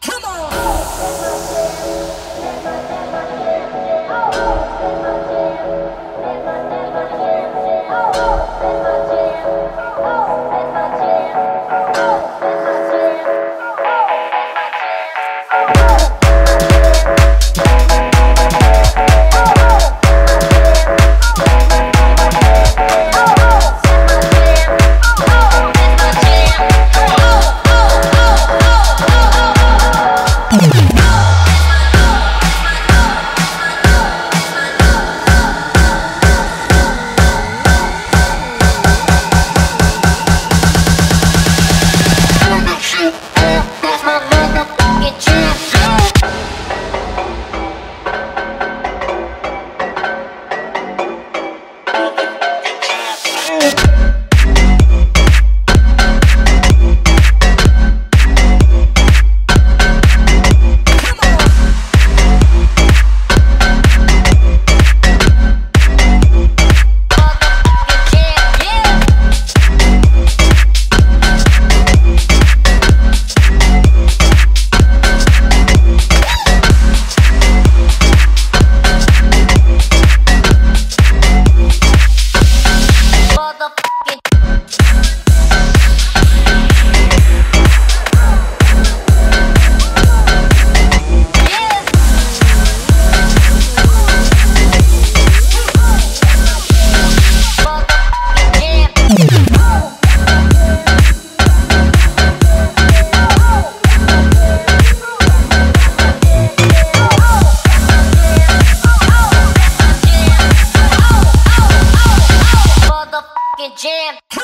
Come on!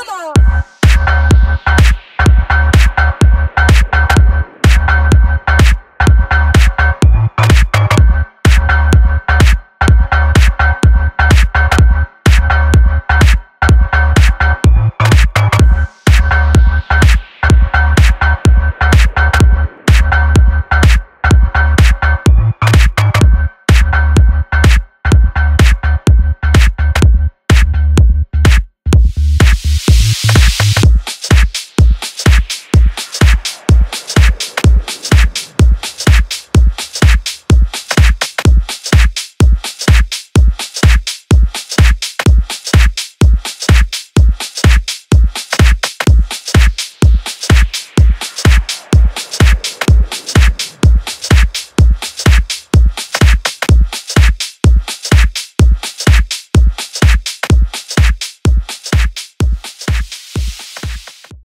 Come.